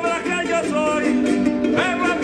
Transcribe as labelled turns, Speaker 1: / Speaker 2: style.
Speaker 1: palabra que yo soy.